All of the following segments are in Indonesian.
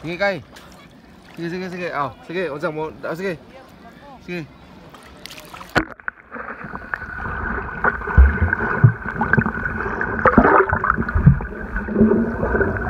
Sige kay. Sige sige sige. Oh, sige, unsa mo? Oh, sige. Sige. Hindi dito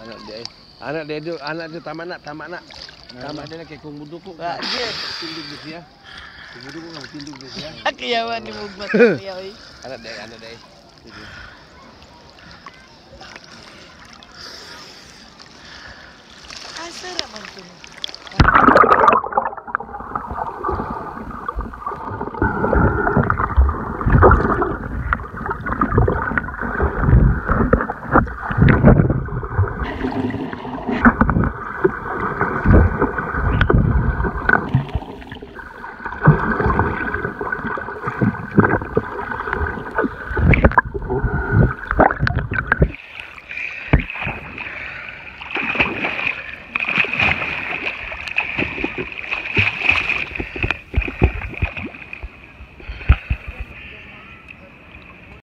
Anak dia. eh. Anak dia tu, anak dia tamat nak, tamat nak. Tamat dia nak kay kung buduk ko. Wa, dia. Tindog dia siya. Kung buduk ko Kiyawan di mugmat ya. Ano day, ano day.